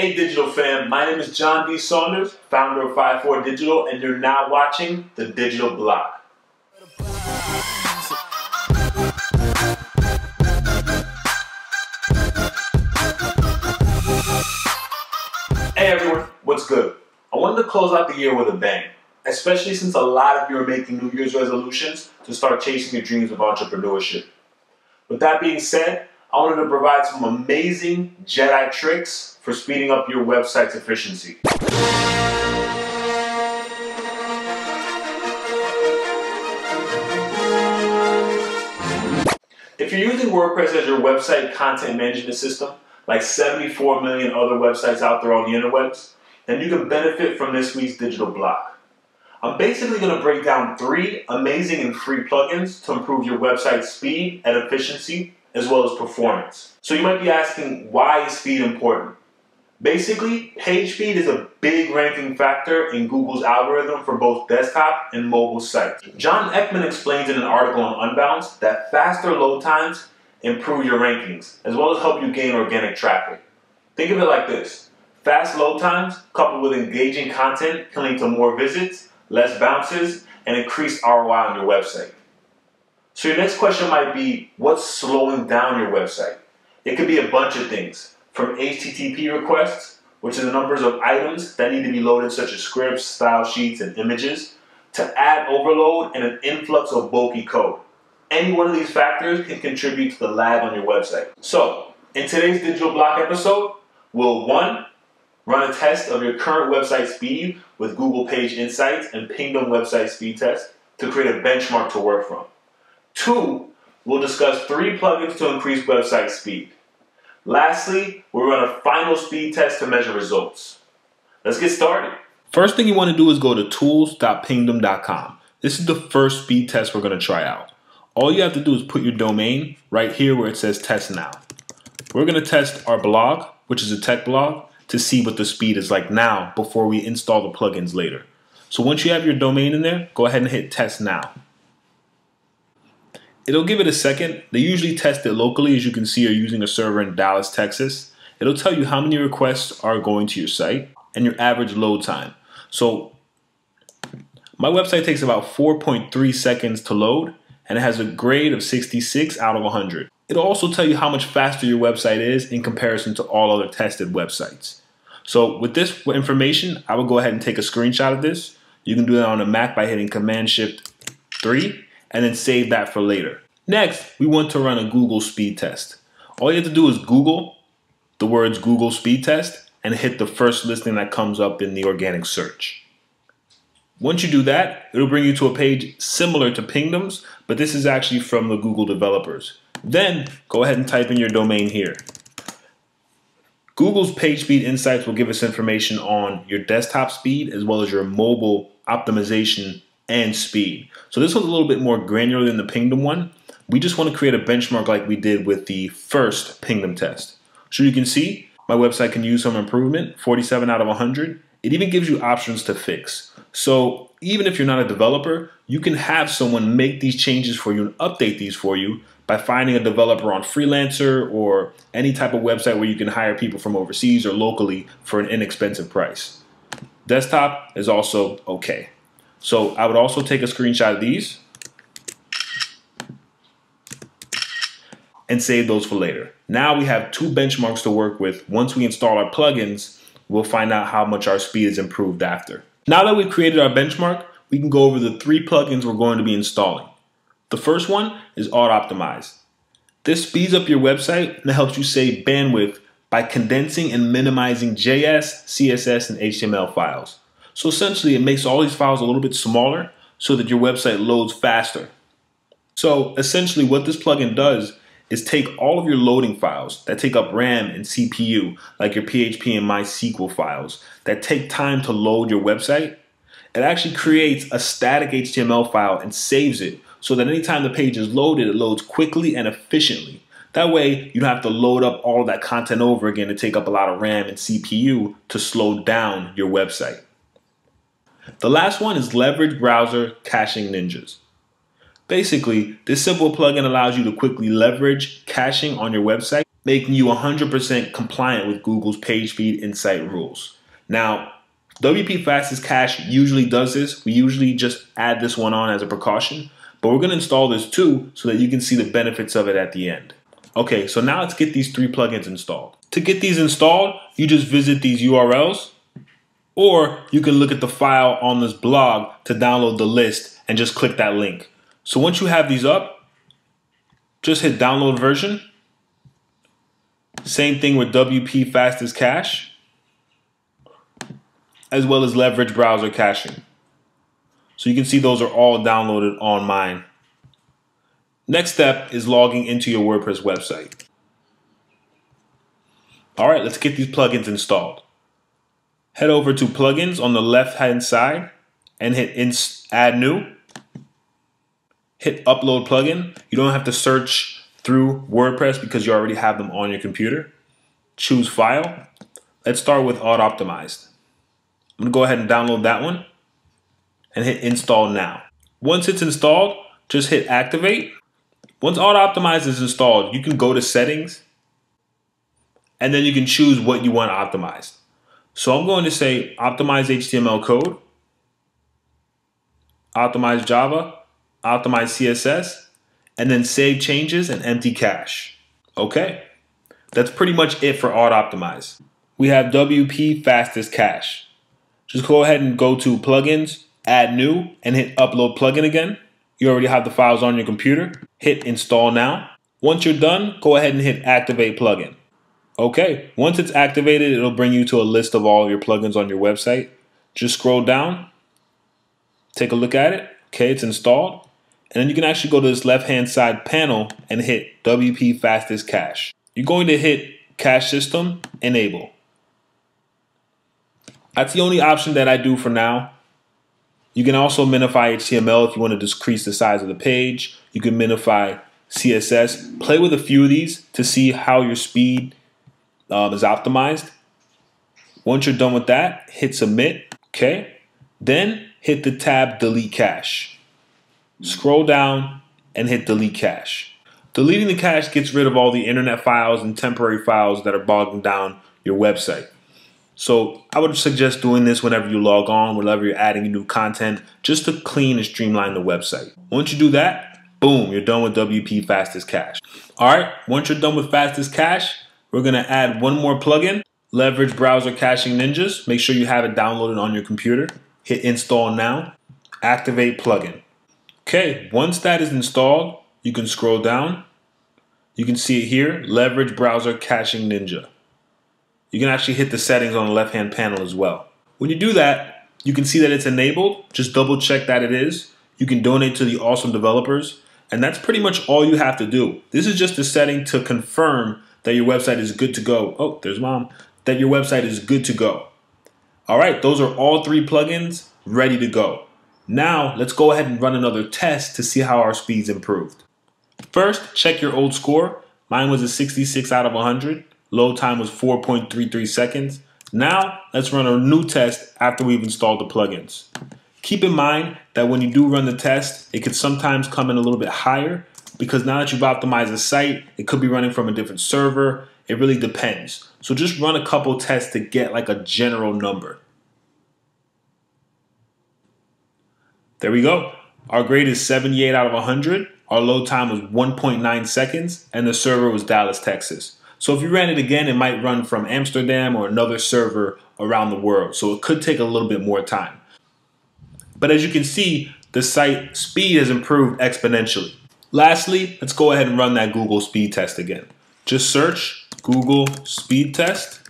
Hey Digital fam, my name is John D. Saunders, founder of 5Four Digital, and you're now watching The Digital Block. Hey everyone, what's good? I wanted to close out the year with a bang, especially since a lot of you are making New Year's resolutions to start chasing your dreams of entrepreneurship. With that being said, I wanted to provide some amazing Jedi tricks for speeding up your website's efficiency. If you're using WordPress as your website content management system, like 74 million other websites out there on the interwebs, then you can benefit from this week's digital block. I'm basically going to break down three amazing and free plugins to improve your website speed and efficiency as well as performance. So you might be asking, why is speed important? Basically, page speed is a big ranking factor in Google's algorithm for both desktop and mobile sites. John Ekman explains in an article on Unbounce that faster load times improve your rankings, as well as help you gain organic traffic. Think of it like this. Fast load times coupled with engaging content can lead to more visits, less bounces, and increased ROI on your website. So your next question might be, what's slowing down your website? It could be a bunch of things, from HTTP requests, which are the numbers of items that need to be loaded such as scripts, style sheets, and images, to ad overload and an influx of bulky code. Any one of these factors can contribute to the lag on your website. So, in today's Digital Block episode, we'll one, run a test of your current website speed with Google Page Insights and Pingdom Website Speed Test to create a benchmark to work from. Two, we'll discuss three plugins to increase website speed. Lastly, we'll run a final speed test to measure results. Let's get started. First thing you want to do is go to tools.pingdom.com. This is the first speed test we're going to try out. All you have to do is put your domain right here where it says test now. We're going to test our blog, which is a tech blog, to see what the speed is like now before we install the plugins later. So once you have your domain in there, go ahead and hit test now. It'll give it a second. They usually test it locally, as you can see, are using a server in Dallas, Texas. It'll tell you how many requests are going to your site and your average load time. So my website takes about 4.3 seconds to load and it has a grade of 66 out of 100. It'll also tell you how much faster your website is in comparison to all other tested websites. So with this information, I will go ahead and take a screenshot of this. You can do that on a Mac by hitting Command Shift 3 and then save that for later. Next, we want to run a Google speed test. All you have to do is Google the words Google speed test and hit the first listing that comes up in the organic search. Once you do that, it'll bring you to a page similar to Pingdom's, but this is actually from the Google developers. Then go ahead and type in your domain here. Google's PageSpeed Insights will give us information on your desktop speed as well as your mobile optimization and speed. So this was a little bit more granular than the Pingdom one. We just want to create a benchmark like we did with the first Pingdom test. So you can see my website can use some improvement, 47 out of 100. It even gives you options to fix. So even if you're not a developer, you can have someone make these changes for you and update these for you by finding a developer on Freelancer or any type of website where you can hire people from overseas or locally for an inexpensive price. Desktop is also okay. So I would also take a screenshot of these and save those for later. Now we have two benchmarks to work with. Once we install our plugins, we'll find out how much our speed is improved after. Now that we've created our benchmark, we can go over the three plugins we're going to be installing. The first one is Autoptimize. This speeds up your website and helps you save bandwidth by condensing and minimizing JS, CSS, and HTML files. So essentially it makes all these files a little bit smaller so that your website loads faster. So essentially what this plugin does is take all of your loading files that take up RAM and CPU, like your PHP and MySQL files, that take time to load your website. It actually creates a static HTML file and saves it so that anytime the page is loaded, it loads quickly and efficiently. That way, you don't have to load up all of that content over again to take up a lot of RAM and CPU to slow down your website. The last one is Leverage Browser Caching Ninjas. Basically, this simple plugin allows you to quickly leverage caching on your website making you 100% compliant with Google's page speed insight rules. Now, WP Fastest Cache usually does this. We usually just add this one on as a precaution, but we're going to install this too so that you can see the benefits of it at the end. Okay, so now let's get these three plugins installed. To get these installed, you just visit these URLs, or you can look at the file on this blog to download the list and just click that link. So once you have these up, just hit download version. Same thing with WP Fastest Cache, as well as leverage browser caching. So you can see those are all downloaded on mine. Next step is logging into your WordPress website. All right, let's get these plugins installed. Head over to plugins on the left hand side and hit add new. Hit upload plugin. You don't have to search through WordPress because you already have them on your computer. Choose file. Let's start with auto optimized. I'm gonna go ahead and download that one and hit install now. Once it's installed, just hit activate. Once auto optimized is installed, you can go to settings and then you can choose what you want optimized. So I'm going to say optimize HTML code, optimize Java, optimize CSS, and then save changes and empty cache. Okay, that's pretty much it for Autoptimize. We have WP fastest cache. Just go ahead and go to plugins, add new, and hit upload plugin again. You already have the files on your computer. Hit install now. Once you're done, go ahead and hit activate plugin. Okay, once it's activated, it'll bring you to a list of all your plugins on your website. Just scroll down, take a look at it. Okay, it's installed. And then you can actually go to this left-hand side panel and hit WP Fastest Cache. You're going to hit Cache System, Enable. That's the only option that I do for now. You can also minify HTML if you want to decrease the size of the page. You can minify CSS. Play with a few of these to see how your speed um, is optimized. Once you're done with that, hit submit, okay? Then hit the tab delete cache. Scroll down and hit delete cache. Deleting the cache gets rid of all the internet files and temporary files that are bogging down your website. So I would suggest doing this whenever you log on, whenever you're adding new content, just to clean and streamline the website. Once you do that, boom, you're done with WP Fastest Cache. All right, once you're done with Fastest Cache, we're gonna add one more plugin, Leverage Browser Caching Ninjas. Make sure you have it downloaded on your computer. Hit install now, activate plugin. Okay, once that is installed, you can scroll down. You can see it here, Leverage Browser Caching Ninja. You can actually hit the settings on the left-hand panel as well. When you do that, you can see that it's enabled. Just double check that it is. You can donate to the awesome developers. And that's pretty much all you have to do. This is just a setting to confirm that your website is good to go. Oh, there's mom. That your website is good to go. All right, those are all three plugins ready to go. Now, let's go ahead and run another test to see how our speeds improved. First, check your old score. Mine was a 66 out of 100. Load time was 4.33 seconds. Now, let's run a new test after we've installed the plugins. Keep in mind that when you do run the test, it could sometimes come in a little bit higher because now that you've optimized the site, it could be running from a different server. It really depends. So just run a couple tests to get like a general number. There we go. Our grade is 78 out of 100. Our load time was 1.9 seconds and the server was Dallas, Texas. So if you ran it again, it might run from Amsterdam or another server around the world. So it could take a little bit more time. But as you can see, the site speed has improved exponentially. Lastly, let's go ahead and run that Google speed test again. Just search Google speed test.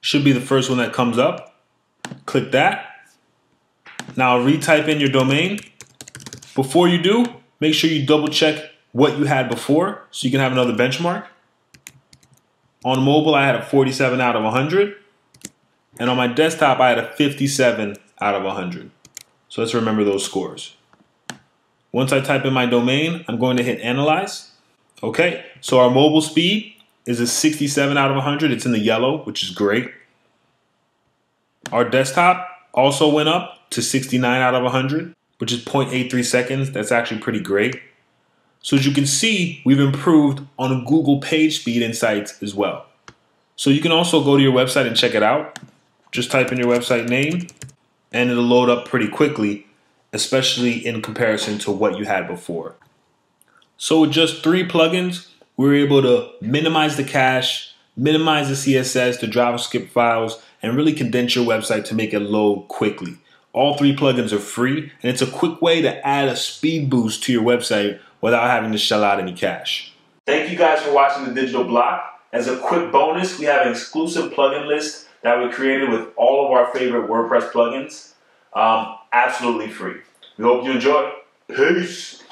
Should be the first one that comes up. Click that. Now retype in your domain. Before you do, make sure you double check what you had before so you can have another benchmark. On mobile, I had a 47 out of 100. And on my desktop, I had a 57 out of 100. So let's remember those scores. Once I type in my domain, I'm going to hit analyze. Okay, so our mobile speed is a 67 out of 100. It's in the yellow, which is great. Our desktop also went up to 69 out of 100, which is 0.83 seconds. That's actually pretty great. So as you can see, we've improved on Google page speed insights as well. So you can also go to your website and check it out. Just type in your website name and it'll load up pretty quickly, especially in comparison to what you had before. So with just three plugins, we are able to minimize the cache, minimize the CSS, the JavaScript files, and really condense your website to make it load quickly. All three plugins are free, and it's a quick way to add a speed boost to your website without having to shell out any cash. Thank you guys for watching the Digital Block. As a quick bonus, we have an exclusive plugin list that we created with all of our favorite WordPress plugins, um, absolutely free. We hope you enjoy. Peace.